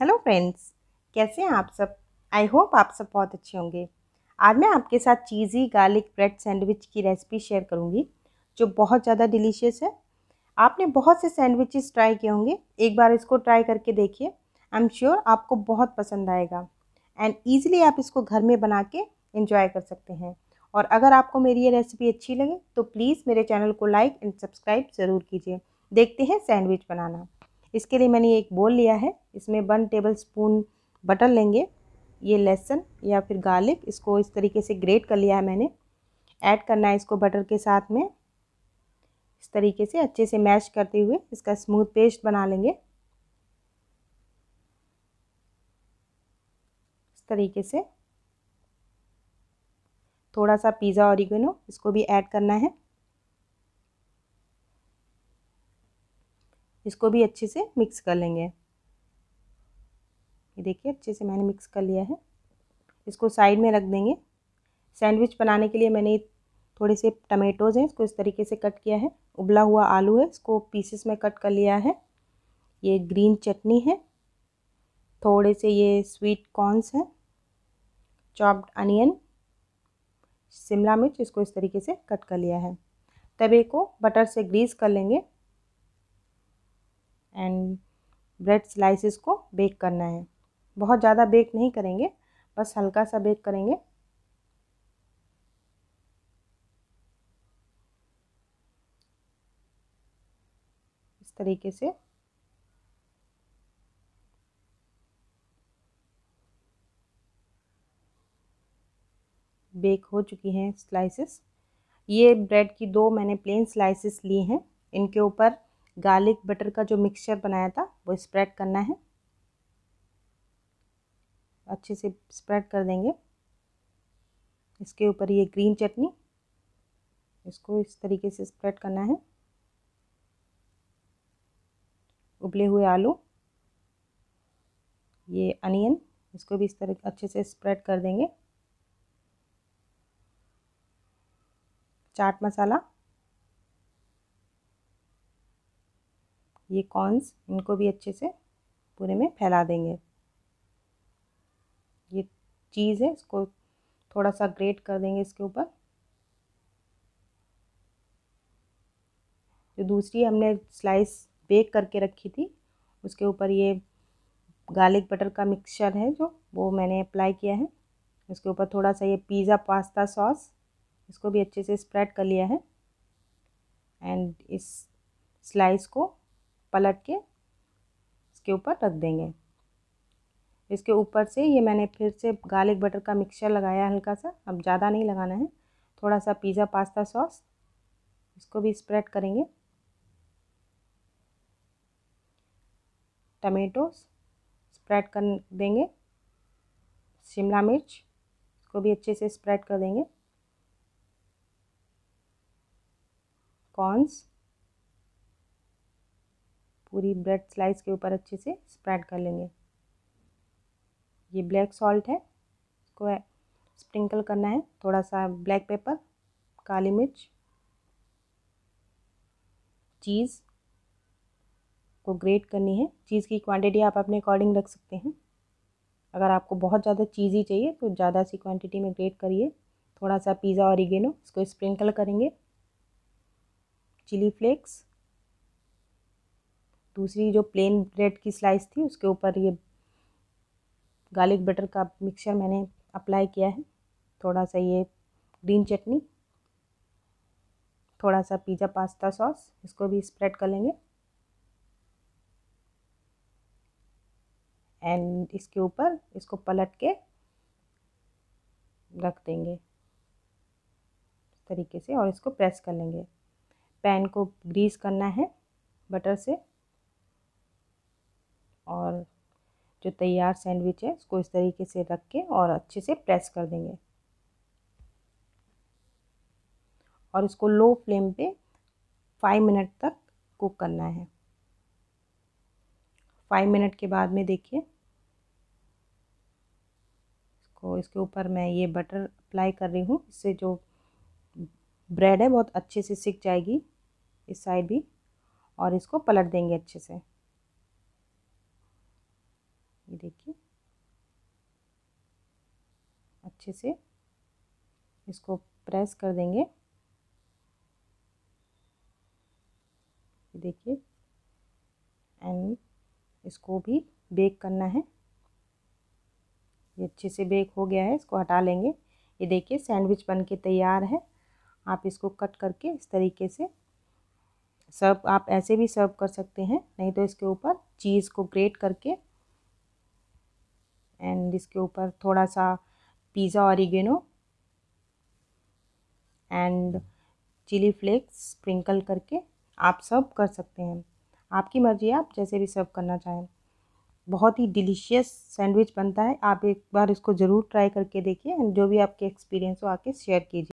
Hello friends, कैसे हैं आप सब? आई होप आप सब बहुत अच्छे होंगे। आज मैं आपके साथ चीज़ी गार्लिक ब्रेड सैंडविच की रेसिपी शेयर करूँगी, जो बहुत ज़्यादा डिलीशियस है। आपने बहुत से सैंडविचेस ट्राई किए होंगे, एक बार इसको ट्राई करके देखिए। आई एम श्योर आपको बहुत पसंद आएगा। एंड ईज़िली आप इसको घर में बना के इंजॉय कर सकते हैं। और अगर आपको मेरी ये रेसिपी अच्छी लगे तो प्लीज़ मेरे चैनल को लाइक एंड सब्सक्राइब ज़रूर कीजिए। देखते हैं सैंडविच बनाना। इसके लिए मैंने एक बोल लिया है। इसमें वन टेबल स्पून बटर लेंगे। ये लहसुन या फिर गार्लिक इसको इस तरीके से ग्रेट कर लिया है मैंने। ऐड करना है इसको बटर के साथ में। इस तरीके से अच्छे से मैश करते हुए इसका स्मूथ पेस्ट बना लेंगे। इस तरीके से। थोड़ा सा पिज़्ज़ा ऑरिगेनो इसको भी ऐड करना है। इसको भी अच्छे से मिक्स कर लेंगे। ये देखिए, अच्छे से मैंने मिक्स कर लिया है। इसको साइड में रख देंगे। सैंडविच बनाने के लिए मैंने थोड़े से टमेटोज़ हैं, इसको इस तरीके से कट किया है। उबला हुआ आलू है, इसको पीसेस में कट कर लिया है। ये ग्रीन चटनी है। थोड़े से ये स्वीट कॉर्नस हैं। चॉप्ड अनियन शिमला मिर्च, इसको इस तरीके से कट कर लिया है। तवे को बटर से ग्रीस कर लेंगे। एंड ब्रेड स्लाइसिस को बेक करना है। बहुत ज़्यादा बेक नहीं करेंगे, बस हल्का सा बेक करेंगे। इस तरीके से। बेक हो चुकी हैं स्लाइसेस ये ब्रेड की दो मैंने प्लेन स्लाइसेस ली हैं, इनके ऊपर गार्लिक बटर का जो मिक्सचर बनाया था, वो स्प्रेड करना है। अच्छे से स्प्रेड कर देंगे। इसके ऊपर ये ग्रीन चटनी, इसको इस तरीके से स्प्रेड करना है। उबले हुए आलू, ये अनियन इसको भी इस तरह अच्छे से स्प्रेड कर देंगे। चाट मसाला ये कॉर्नस इनको भी अच्छे से पूरे में फैला देंगे। ये चीज़ है, इसको थोड़ा सा ग्रेट कर देंगे इसके ऊपर। जो दूसरी हमने स्लाइस बेक करके रखी थी, उसके ऊपर ये गार्लिक बटर का मिक्सचर है जो, वो मैंने अप्लाई किया है। इसके ऊपर थोड़ा सा ये पिज़्ज़ा पास्ता सॉस, इसको भी अच्छे से स्प्रेड कर लिया है। एंड इस स्लाइस को पलट के इसके ऊपर रख देंगे। इसके ऊपर से ये मैंने फिर से गार्लिक बटर का मिक्सचर लगाया हल्का सा। अब ज़्यादा नहीं लगाना है। थोड़ा सा पिज़्ज़ा पास्ता सॉस इसको भी स्प्रेड करेंगे। टमेटो स्प्रेड कर देंगे। शिमला मिर्च इसको भी अच्छे से स्प्रेड कर देंगे। कॉर्न्स पूरी ब्रेड स्लाइस के ऊपर अच्छे से स्प्रेड कर लेंगे। ये ब्लैक सॉल्ट है, इसको स्प्रिंकल करना है थोड़ा सा ब्लैक पेपर, काली मिर्च, चीज़ को ग्रेट करनी है। चीज़ की क्वांटिटी आप अपने अकॉर्डिंग रख सकते हैं। अगर आपको बहुत ज़्यादा चीज़ी चाहिए तो ज़्यादा सी क्वांटिटी में ग्रेट करिए। थोड़ा सा पिज़्ज़ा और इसको स्प्रिंकल करेंगे। चिली फ्लेक्स दूसरी जो प्लेन ब्रेड की स्लाइस थी, उसके ऊपर ये गार्लिक बटर का मिक्सचर मैंने अप्लाई किया है। थोड़ा सा ये ग्रीन चटनी थोड़ा सा पिज़्ज़ा पास्ता सॉस इसको भी स्प्रेड कर लेंगे। एंड इसके ऊपर इसको पलट के रख देंगे। तरीके से और इसको प्रेस कर लेंगे। पैन को ग्रीस करना है बटर से। और जो तैयार सैंडविच है, उसको इस तरीके से रख के और अच्छे से प्रेस कर देंगे। और इसको लो फ्लेम पे फाइव मिनट तक कुक करना है। फाइव मिनट के बाद में देखिए, इसको, इसके ऊपर मैं ये बटर अप्लाई कर रही हूँ। इससे जो ब्रेड है, बहुत अच्छे से सिक जाएगी इस साइड भी और इसको पलट देंगे अच्छे से ये देखिए अच्छे से इसको प्रेस कर देंगे। देखिए एंड इसको भी बेक करना है। ये अच्छे से बेक हो गया है, इसको हटा लेंगे। ये देखिए सैंडविच बन के तैयार है। आप इसको कट करके इस तरीके से सर्व आप ऐसे भी सर्व कर सकते हैं। नहीं तो इसके ऊपर चीज़ को ग्रेट करके एंड इसके ऊपर थोड़ा सा pizza oregano and chilli flakes sprinkle करके आप सर्व कर सकते हैं। आपकी मर्ज़ी है, आप जैसे भी सर्व करना चाहें। बहुत ही डिलीशियस सैंडविच बनता है। आप एक बार इसको ज़रूर ट्राई करके देखिए एंड जो भी आपके एक्सपीरियंस हो, आके शेयर कीजिए।